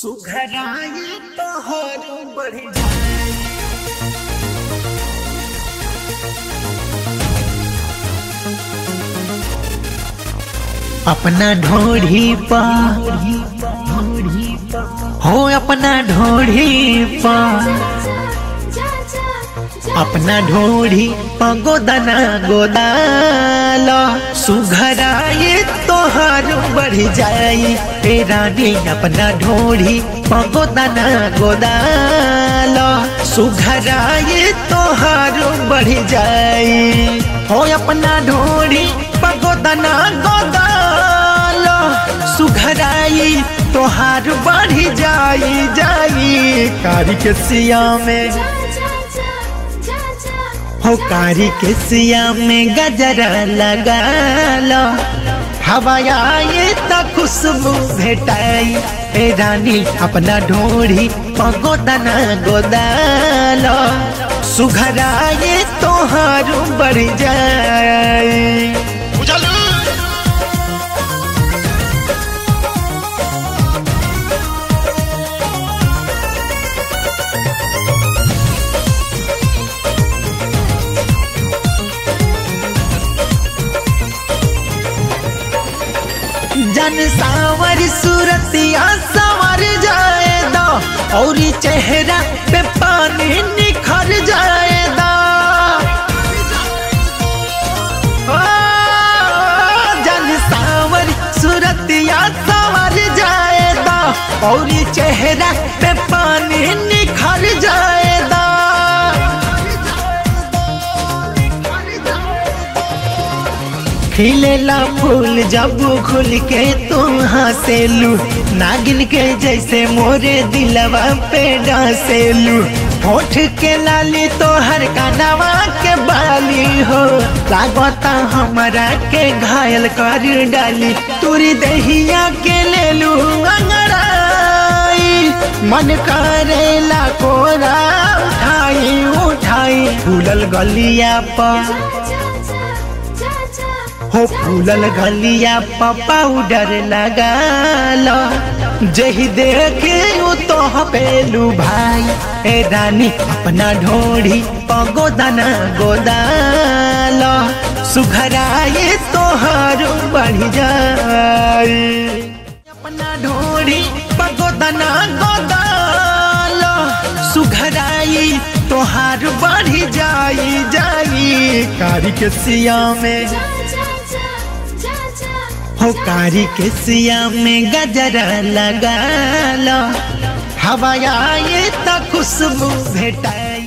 सुघराए तोहर बढ़ जाए। अपना ढोढ़ी पा। हो अपना ढोढ़ी पा। अपना ढोढ़ी पा गोदना। गोदाल सुघराए तोहार बढ़ जाई। ए रानी अपना ढोढ़ी पा गोदना गोदाल। सुघराए तोहार बढ़ जाई। हो अपना ढोढ़ी पा गोदना गोदाल। सुघराई तोहार बढ़ जाई जाई कारी के सिया में। हो कारी के सिया में गजरा लगा लो। हवाया ये त खुशबू भेटाई। ए रानी, अपना ढोरी पगोदना गोदालो सुघराए तोहारू बढ़ जाए। जन सावर सूरतिया संवर जाए दो और चेहरा पे पानी निखर जाए दो जन सावर सूरतिया संवर जाए दो और चेहरा पे पानी निखर जाए दो खिलेला फूल जब खुल के तुम हंसेलू। नागिन के जैसे मोरे दिलवा पे डांसेलू। होठ के लाली तो हर कानवा के बाली हो। लागता हमारा के घायल कर डाली। तुरी दहिया के लेलू अंगड़ाई। मन करेला कोरा उठाई उठाई। फूलल गलिया पर हो फूलल पर पाउडर लगा जही देखे तो पेलू भाई। ए रानी, अपना ढोढ़ी गोदना गोदालो सुघराए तोहर बढ़ जाए अपना ढोढ़ी गोदना गोदालो सुघराई तोहार बढ़ जाई जाई। कारी के सिया में कारी के सिया में गजर लगा लो। हवाया ये तो खुशबू भेटाई